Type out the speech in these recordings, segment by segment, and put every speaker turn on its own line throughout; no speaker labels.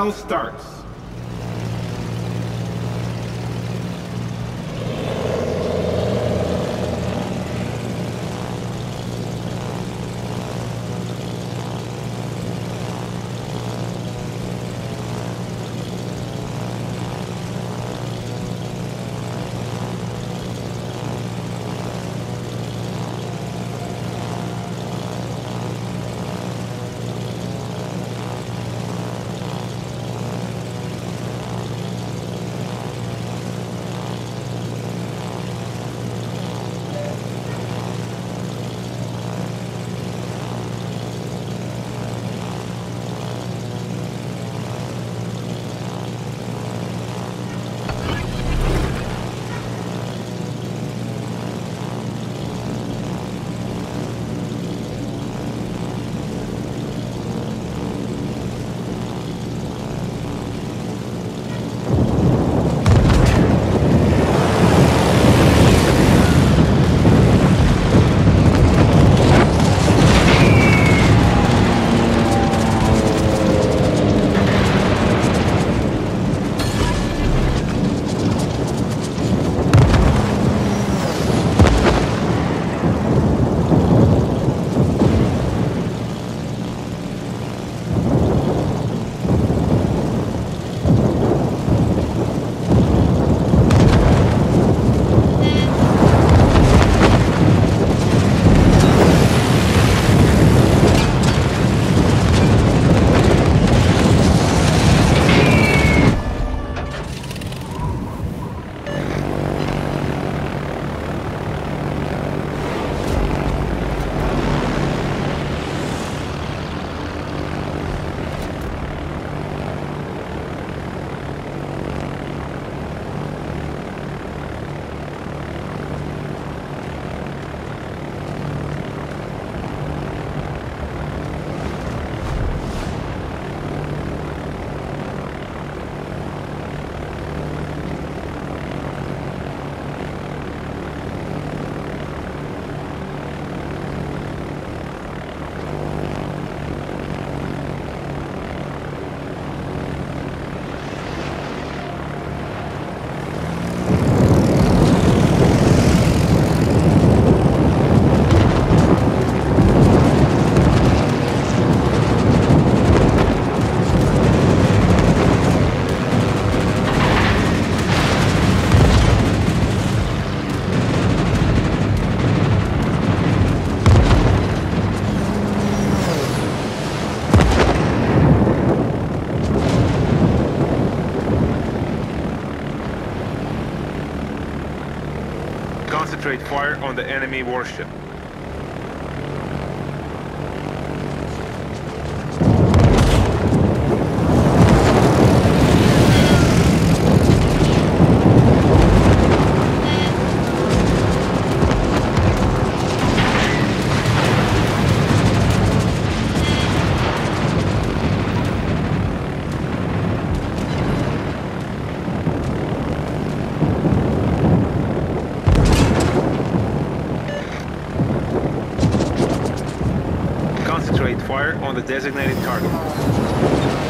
battle starts. On the enemy warship. Fire on the designated target.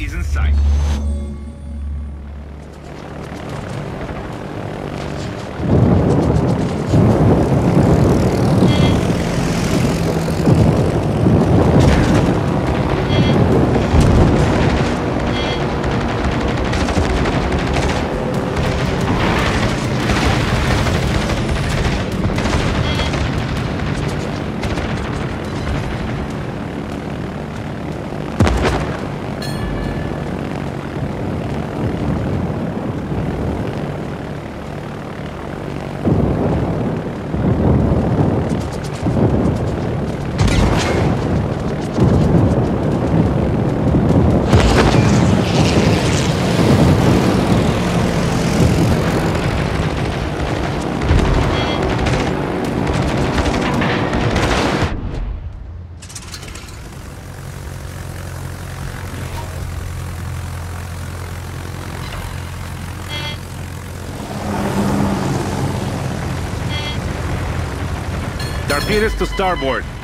Is in sight. Torpedoes to starboard.